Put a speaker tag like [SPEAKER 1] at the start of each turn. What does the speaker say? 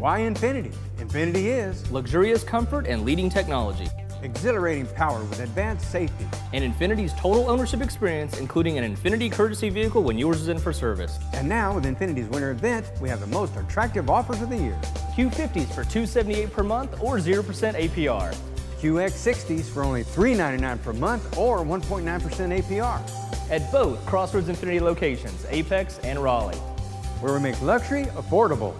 [SPEAKER 1] Why Infiniti? Infiniti is
[SPEAKER 2] luxurious comfort and leading technology.
[SPEAKER 1] Exhilarating power with advanced safety.
[SPEAKER 2] And Infiniti's total ownership experience, including an Infiniti courtesy vehicle when yours is in for service.
[SPEAKER 1] And now with Infiniti's winter event, we have the most attractive offers of the year.
[SPEAKER 2] Q50s for $278 per month or 0% APR.
[SPEAKER 1] QX60s for only $399 per month or 1.9% APR.
[SPEAKER 2] At both Crossroads Infiniti locations, Apex and Raleigh.
[SPEAKER 1] Where we make luxury affordable.